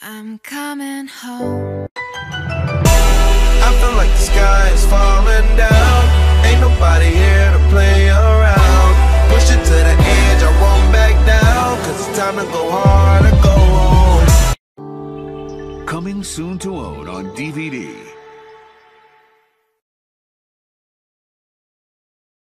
I'm coming home. I feel like the sky is falling down. Ain't nobody here to play around. Push it to the edge, I won't back down. Cause it's time to go hard or go home. Coming soon to own on DVD.